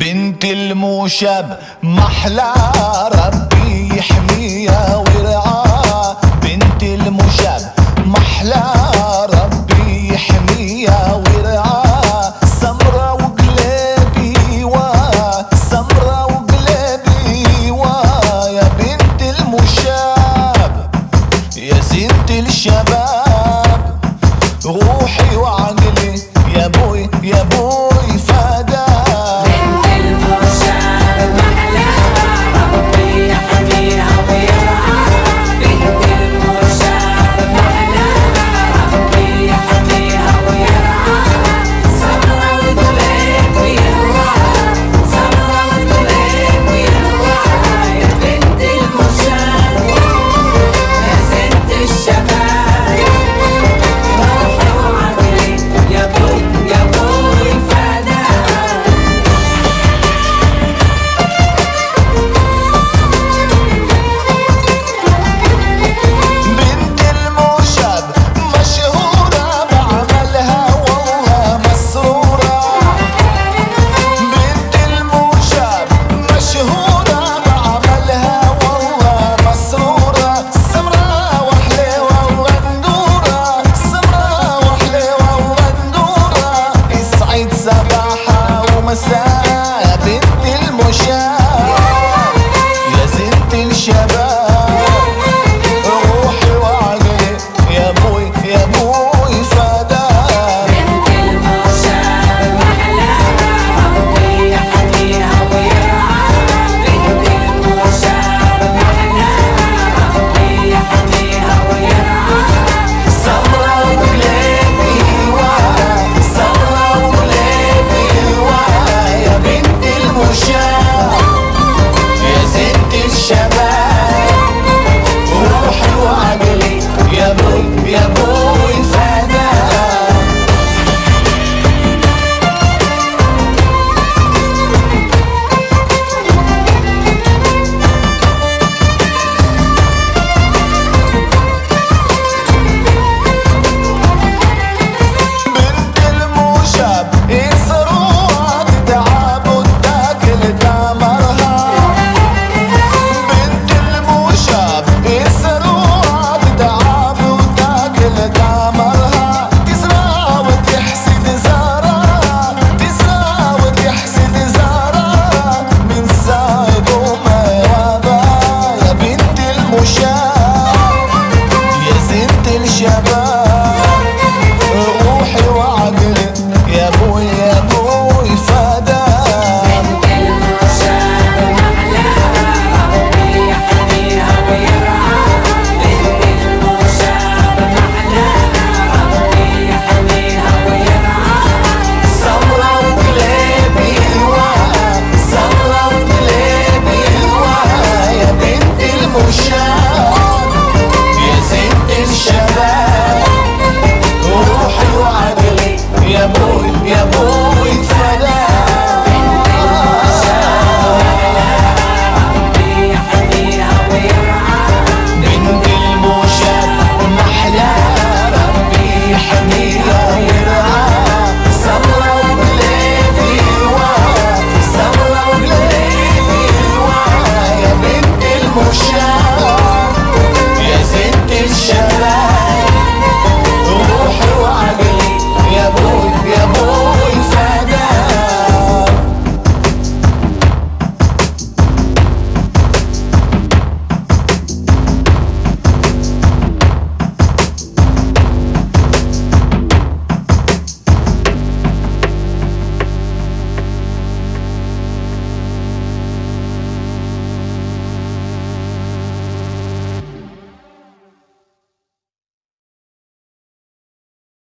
بنت الموشب محلى ربي يحميها ويرعاها. بنت الموشب محلى ربي يحميها ويرعاها.